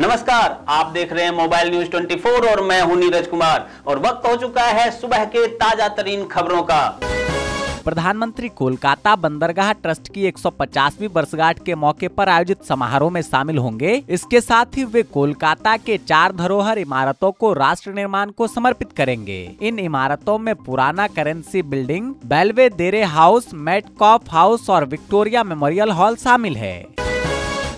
नमस्कार, आप देख रहे हैं मोबाइल न्यूज़ 24 और मैं हूँ नीरज कुमार और वक्त हो चुका है सुबह के ताज़ा तरीन खबरों का। प्रधानमंत्री कोलकाता बंदरगाह ट्रस्ट की 150वीं वर्षगांठ के मौके पर आयोजित समारोह में शामिल होंगे। इसके साथ ही वे कोलकाता के चार धरोहर इमारतों को राष्ट्र निर्माण को समर्पित करेंगे। इन इमारतों में पुराना currency building, Belvedere house, Metcalfe house और विक्टोरिया मेमोरियल हॉल शामिल है।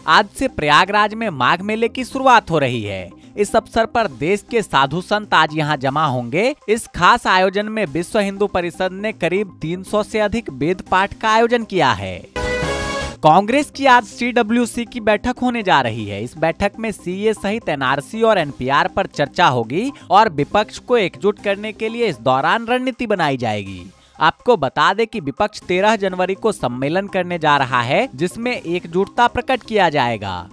आज से प्रयागराज में माघ मेले की शुरुआत हो रही है। इस अवसर पर देश के साधु संत आज यहाँ जमा होंगे। इस खास आयोजन में विश्व हिंदू परिषद ने करीब 300 से अधिक वेद पाठ का आयोजन किया है। कांग्रेस की आज सीडब्ल्यूसी की बैठक होने जा रही है। इस बैठक में सीए सहित एनआरसी और एनपीआर पर चर्चा होगी और विपक्ष को एकजुट करने के लिए इस दौरान रणनीति बनाई जाएगी। आपको बता दें कि विपक्ष 13 जनवरी को सम्मेलन करने जा रहा है, जिसमें एकजुटता प्रकट किया जाएगा।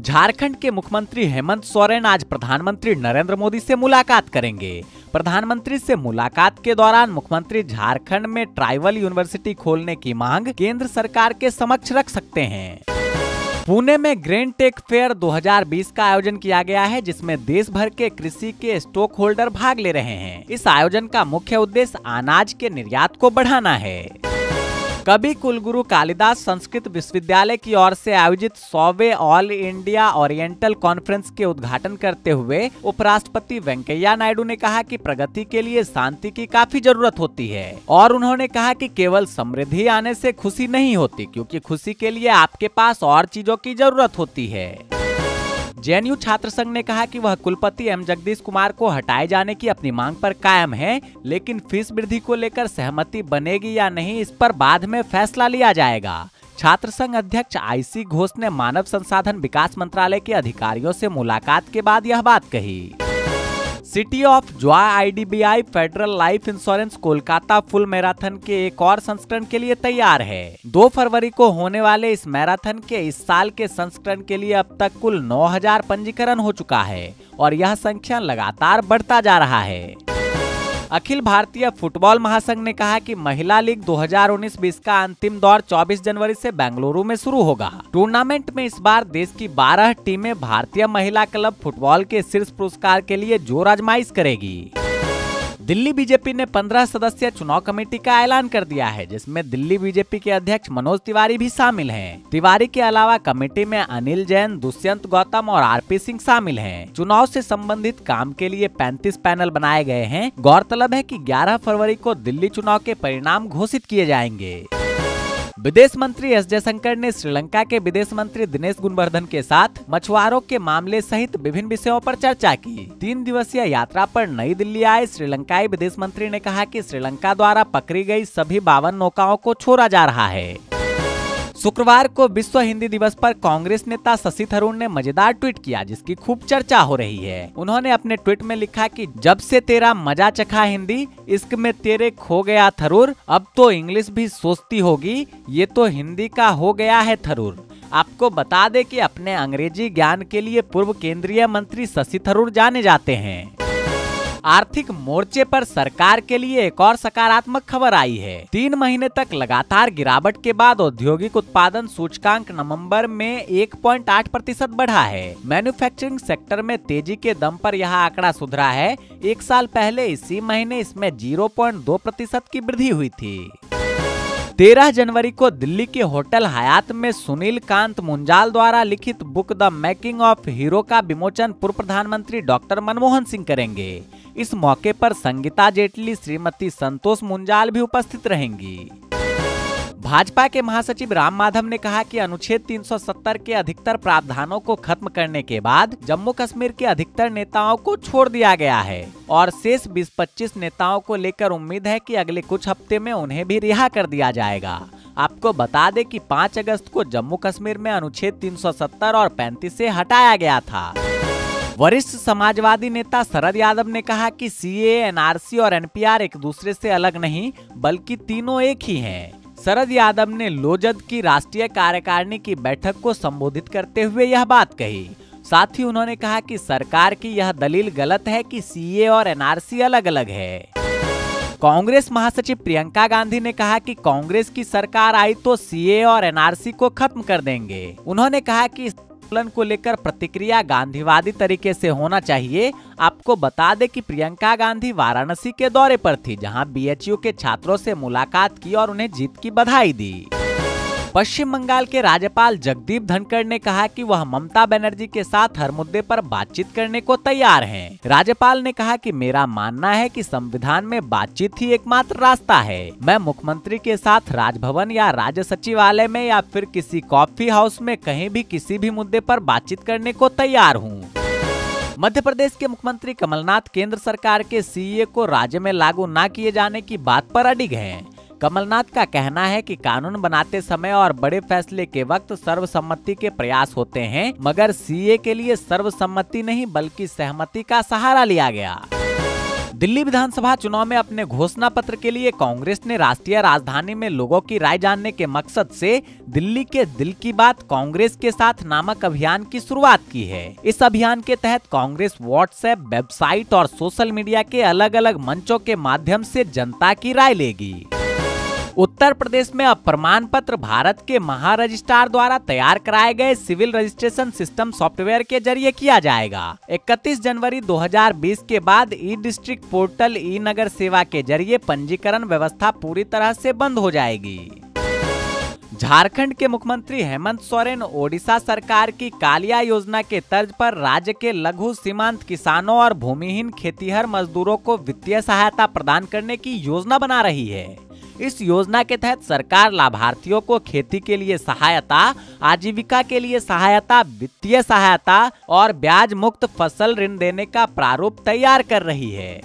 झारखंड के मुख्यमंत्री हेमंत सोरेन आज प्रधानमंत्री नरेंद्र मोदी से मुलाकात करेंगे। प्रधानमंत्री से मुलाकात के दौरान मुख्यमंत्री झारखंड में ट्राइबल यूनिवर्सिटी खोलने की मांग केंद्र सरकार के समक्ष रख सकते हैं। पुणे में ग्रेन टेक फेयर 2020 का आयोजन किया गया है, जिसमें देश भर के कृषि के स्टॉक होल्डर भाग ले रहे हैं। इस आयोजन का मुख्य उद्देश्य अनाज के निर्यात को बढ़ाना है। कवि कुलगुरु कालिदास संस्कृत विश्वविद्यालय की ओर से आयोजित सौवे ऑल इंडिया ओरिएंटल कॉन्फ्रेंस के उद्घाटन करते हुए उपराष्ट्रपति वेंकैया नायडू ने कहा कि प्रगति के लिए शांति की काफ़ी ज़रूरत होती है। और उन्होंने कहा कि केवल समृद्धि आने से खुशी नहीं होती, क्योंकि खुशी के लिए आपके पास और चीज़ों की ज़रूरत होती है। जेएनयू छात्र संघ ने कहा कि वह कुलपति एम जगदीश कुमार को हटाए जाने की अपनी मांग पर कायम है, लेकिन फ़ीस वृद्धि को लेकर सहमति बनेगी या नहीं, इस पर बाद में फैसला लिया जाएगा। छात्र संघ अध्यक्ष आईसी घोष ने मानव संसाधन विकास मंत्रालय के अधिकारियों से मुलाकात के बाद यह बात कही। City of joy IDBI federal life insurance Kolkata full marathon के एक और संस्करण के लिए तैयार है। दो फरवरी को होने वाले इस मैराथन के इस साल के संस्करण के लिए अब तक कुल 9000 पंजीकरण हो चुका है और यह संख्या लगातार बढ़ता जा रहा है। अखिल भारतीय फुटबॉल महासंघ ने कहा कि महिला लीग 2019-20 का अंतिम दौर 24 जनवरी से बेंगलुरु में शुरू होगा। टूर्नामेंट में इस बार देश की 12 टीमें भारतीय महिला क्लब फुटबॉल के शीर्ष पुरस्कार के लिए ज़ोर आजमाइश करेगी। दिल्ली बीजेपी ने 15 सदस्य चुनाव कमेटी का ऐलान कर दिया है, जिसमें दिल्ली बीजेपी के अध्यक्ष मनोज तिवारी भी शामिल हैं। तिवारी के अलावा कमेटी में अनिल जैन, दुष्यंत गौतम और आरपी सिंह शामिल हैं। चुनाव से संबंधित काम के लिए 35 पैनल बनाए गए हैं गौरतलब है कि 11 फरवरी को दिल्ली चुनाव के परिणाम घोषित किए जाएँगे विदेश मंत्री एस जयशंकर ने श्रीलंका के विदेश मंत्री दिनेश गुणवर्धन के साथ मछुआरों के मामले सहित विभिन्न विषयों पर चर्चा की। तीन दिवसीय यात्रा पर नई दिल्ली आए श्रीलंकाई विदेश मंत्री ने कहा कि श्रीलंका द्वारा पकड़ी गई सभी बावन नौकाओं को छोड़ा जा रहा है। शुक्रवार को विश्व हिंदी दिवस पर कांग्रेस नेता शशि थरूर ने मज़ेदार ट्वीट किया, जिसकी खूब चर्चा हो रही है। उन्होंने अपने ट्वीट में लिखा कि, जब से तेरा मज़ा चखा हिंदी, इश्क में तेरे खो गया थरूर, अब तो इंग्लिश भी सोचती होगी, ये तो हिंदी का हो गया है थरूर। आपको बता दे कि अपने अंग्रेज़ी ज्ञान के लिए पूर्व केंद्रीय मंत्री शशि थरूर जाने जाते हैं। आर्थिक मोर्चे पर सरकार के लिए एक और सकारात्मक खबर आई है। तीन महीने तक लगातार गिरावट के बाद औद्योगिक उत्पादन सूचकांक नवंबर में 1.8 प्रतिशत बढ़ा है। मैन्युफैक्चरिंग सेक्टर में तेज़ी के दम पर यह आंकड़ा सुधरा है। एक साल पहले इसी महीने इसमें 0.2 प्रतिशत की वृद्धि हुई थी। तेरह जनवरी को दिल्ली के होटल हयात में सुनील कांत मुंजाल द्वारा लिखित book the making of Hero का विमोचन पूर्व प्रधानमंत्री डॉक्टर मनमोहन सिंह करेंगे। इस मौके पर संगीता जेटली, श्रीमती संतोष मुंजाल भी उपस्थित रहेंगी। भाजपा के महासचिव राम माधव ने कहा कि अनुच्छेद 370 के अधिकतर प्रावधानों को खत्म करने के बाद जम्मू कश्मीर के अधिकतर नेताओं को छोड़ दिया गया है और शेष 20-25 नेताओं को लेकर उम्मीद है कि अगले कुछ हफ़्ते में उन्हें भी रिहा कर दिया जाएगा आपको बता दें कि 5 अगस्त को जम्मू कश्मीर में अनुच्छेद 370 और 35 से हटाया गया था वरिष्ठ समाजवादी नेता शरद यादव ने कहा कि सीए एनआरसी और एनपीआर एक दूसरे से अलग नहीं, बल्कि तीनों एक ही हैं। शरद यादव ने लोजद की राष्ट्रीय कार्यकारिणी की बैठक को संबोधित करते हुए यह बात कही। साथ ही उन्होंने कहा कि सरकार की यह दलील गलत है कि सीए और एनआरसी अलग अलग है। कांग्रेस महासचिव प्रियंका गांधी ने कहा कि कांग्रेस की सरकार आई तो सीए और एनआरसी को खत्म कर देंगे। उन्होंने कहा कि आकलन को लेकर प्रतिक्रिया गांधीवादी तरीके से होना चाहिए। आपको बता दें कि प्रियंका गांधी वाराणसी के दौरे पर थी, जहाँ बीएचयू के छात्रों से मुलाकात की और उन्हें जीत की बधाई दी। पश्चिम बंगाल के राज्यपाल जगदीप धनखड़ ने कहा कि वह ममता बनर्जी के साथ हर मुद्दे पर बातचीत करने को तैयार हैं। राज्यपाल ने कहा कि मेरा मानना है कि संविधान में बातचीत ही एकमात्र रास्ता है मैं मुख्यमंत्री के साथ राजभवन या राज्य सचिवालय में या फिर किसी कॉफ़ी हाउस में कहीं भी किसी भी मुद्दे पर बातचीत करने को तैयार हूँ मध्य प्रदेश के मुख्यमंत्री कमलनाथ केंद्र सरकार के सीए को राज्य में लागू न किए जाने की बात पर अडिग हैं। कमलनाथ का कहना है कि कानून बनाते समय और बड़े फैसले के वक्त सर्वसम्मति के प्रयास होते हैं, मगर सीए के लिए सर्वसम्मति नहीं, बल्कि सहमति का सहारा लिया गया। दिल्ली विधानसभा चुनाव में अपने घोषणा पत्र के लिए कांग्रेस ने राष्ट्रीय राजधानी में लोगों की राय जानने के मकसद से दिल्ली के दिल की बात कांग्रेस के साथ नामक अभियान की शुरुआत की है। इस अभियान के तहत कांग्रेस व्हाट्सएप, वेबसाइट और सोशल मीडिया के अलग अलग मंचों के माध्यम से जनता की राय लेगी। उत्तर प्रदेश में अब प्रमाण पत्र भारत के महारजिस्ट्रार द्वारा तैयार कराए गए सिविल रजिस्ट्रेशन सिस्टम सॉफ्टवेयर के ज़रिए किया जाएगा। 31 जनवरी 2020 के बाद ई डिस्ट्रिक्ट पोर्टल ई नगर सेवा के ज़रिए पंजीकरण व्यवस्था पूरी तरह से बंद हो जाएगी। झारखंड के मुख्यमंत्री हेमंत सोरेन ओडिशा सरकार की कालिया योजना के तर्ज पर राज्य के लघु सीमांत किसानों और भूमिहीन खेतीहर मजदूरों को वित्तीय सहायता प्रदान करने की योजना बना रही है। इस योजना के तहत सरकार लाभार्थियों को खेती के लिए सहायता, आजीविका के लिए सहायता, वित्तीय सहायता और ब्याज मुक्त फ़सल ऋण देने का प्रारूप तैयार कर रही है।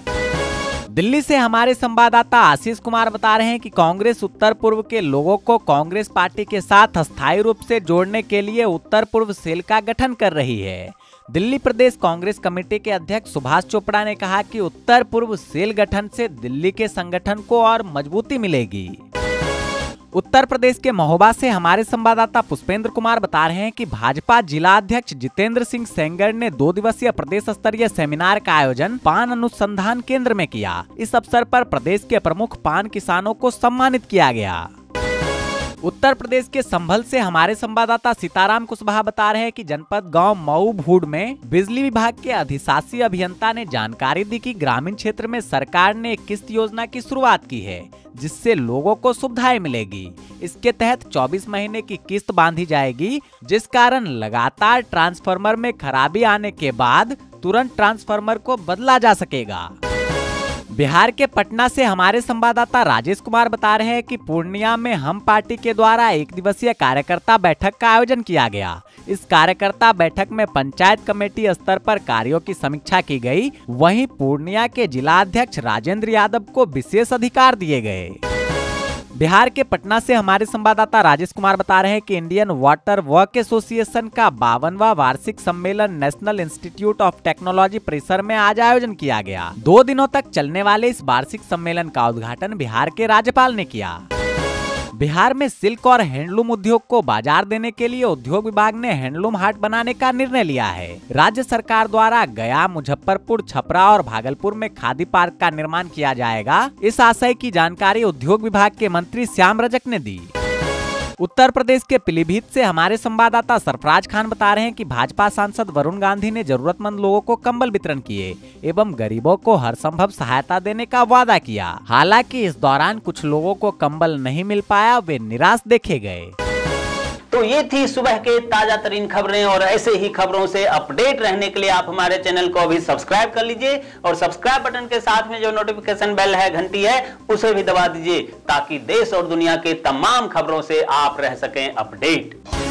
दिल्ली से हमारे संवाददाता आशीष कुमार बता रहे हैं कि कांग्रेस उत्तर पूर्व के लोगों को कांग्रेस पार्टी के साथ अस्थायी रूप से जोड़ने के लिए उत्तर पूर्व सेल का गठन कर रही है। दिल्ली प्रदेश कांग्रेस कमेटी के अध्यक्ष सुभाष चोपड़ा ने कहा कि उत्तर पूर्व सेल गठन से दिल्ली के संगठन को और मजबूती मिलेगी। उत्तर प्रदेश के महोबा से हमारे संवाददाता पुष्पेंद्र कुमार बता रहे हैं कि भाजपा जिला अध्यक्ष जितेंद्र सिंह सेंगर ने दो दिवसीय प्रदेश स्तरीय सेमिनार का आयोजन पान अनुसंधान केंद्र में किया। इस अवसर पर प्रदेश के प्रमुख पान किसानों को सम्मानित किया गया। उत्तर प्रदेश के संभल से हमारे संवाददाता सीताराम कुशवाहा बता रहे हैं कि जनपद गाँव मऊ भूड में बिजली विभाग के अधिशासी अभियंता ने जानकारी दी कि ग्रामीण क्षेत्र में सरकार ने एक किस्त योजना की शुरुआत की है, जिससे लोगों को सुविधाएँ मिलेगी। इसके तहत 24 महीने की किस्त बांधी जाएगी, जिस कारण लगातार ट्रांसफार्मर में खराबी आने के बाद तुरंत ट्रांसफार्मर को बदला जा सकेगा। बिहार के पटना से हमारे संवाददाता राजेश कुमार बता रहे हैं कि पूर्णिया में हम पार्टी के द्वारा एक दिवसीय कार्यकर्ता बैठक का आयोजन किया गया। इस कार्यकर्ता बैठक में पंचायत कमेटी स्तर पर कार्यों की समीक्षा की गई। वहीं पूर्णिया के जिला अध्यक्ष राजेंद्र यादव को विशेष अधिकार दिए गए। बिहार के पटना से हमारे संवाददाता राजेश कुमार बता रहे हैं कि इंडियन वाटर वर्क एसोसिएशन का बावनवा वार्षिक सम्मेलन नेशनल इंस्टीट्यूट ऑफ़ टेक्नोलॉजी परिसर में आज आयोजन किया गया। दो दिनों तक चलने वाले इस वार्षिक सम्मेलन का उद्घाटन बिहार के राज्यपाल ने किया। बिहार में सिल्क और हैंडलूम उद्योग को बाज़ार देने के लिए उद्योग विभाग ने हैंडलूम हाट बनाने का निर्णय लिया है। राज्य सरकार द्वारा गया, मुजफ्फरपुर, छपरा और भागलपुर में खादी पार्क का निर्माण किया जाएगा। इस आशय की जानकारी उद्योग विभाग के मंत्री श्याम रजक ने दी। उत्तर प्रदेश के पीलीभीत से हमारे संवाददाता सरफराज खान बता रहे हैं कि भाजपा सांसद वरुण गांधी ने जरूरतमंद लोगों को कंबल वितरण किए एवं गरीबों को हर संभव सहायता देने का वादा किया। हालाँकि इस दौरान कुछ लोगों को कंबल नहीं मिल पाया, वे निराश देखे गए। तो ये थी सुबह के ताज़ा तरीन खबरें, और ऐसे ही खबरों से अपडेट रहने के लिए आप हमारे चैनल को अभी सब्सक्राइब कर लीजिए, और सब्सक्राइब बटन के साथ में जो नोटिफिकेशन बेल है, घंटी है, उसे भी दबा दीजिए, ताकि देश और दुनिया के तमाम खबरों से आप रह सकें अपडेट।